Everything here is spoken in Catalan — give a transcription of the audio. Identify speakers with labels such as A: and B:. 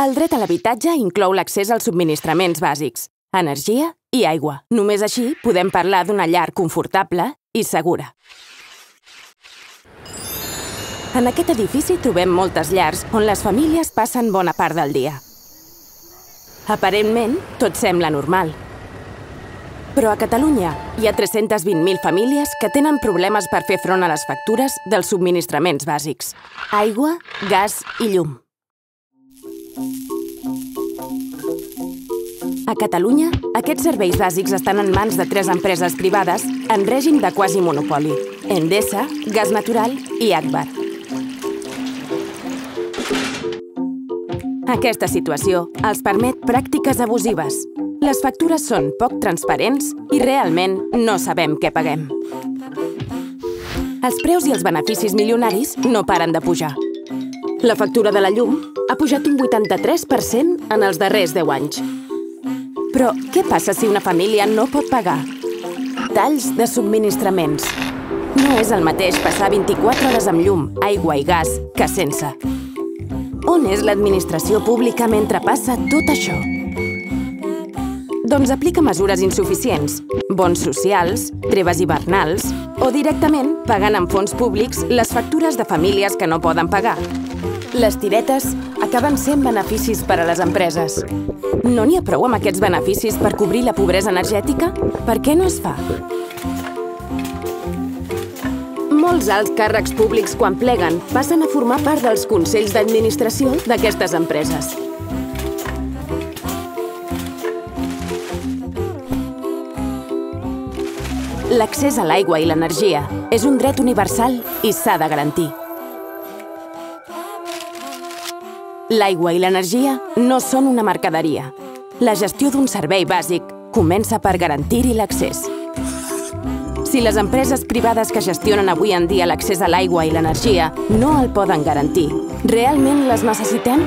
A: El dret a l'habitatge inclou l'accés als subministraments bàsics, energia i aigua. Només així podem parlar d'una llar confortable i segura. En aquest edifici trobem moltes llars on les famílies passen bona part del dia. Aparentment, tot sembla normal. Però a Catalunya hi ha 320.000 famílies que tenen problemes per fer front a les factures dels subministraments bàsics. Aigua, gas i llum. A Catalunya, aquests serveis bàsics estan en mans de tres empreses privades en règim de quasi monopoli. Endesa, Gas Natural i Akbar. Aquesta situació els permet pràctiques abusives. Les factures són poc transparents i realment no sabem què paguem. Els preus i els beneficis milionaris no paren de pujar. La factura de la llum ha pujat un 83% en els darrers 10 anys. Però què passa si una família no pot pagar? Talls de subministraments. No és el mateix passar 24 hores amb llum, aigua i gas que sense. On és l'administració pública mentre passa tot això? Doncs aplica mesures insuficients, bons socials, treves hivernals o directament pagant amb fons públics les factures de famílies que no poden pagar. Les tiretes acaben sent beneficis per a les empreses. No n'hi ha prou amb aquests beneficis per cobrir la pobresa energètica? Per què no es fa? Molts alts càrrecs públics, quan pleguen, passen a formar part dels consells d'administració d'aquestes empreses. L'accés a l'aigua i l'energia és un dret universal i s'ha de garantir. L'aigua i l'energia no són una mercaderia. La gestió d'un servei bàsic comença per garantir-hi l'accés. Si les empreses privades que gestionen avui en dia l'accés a l'aigua i l'energia no el poden garantir, realment les necessitem?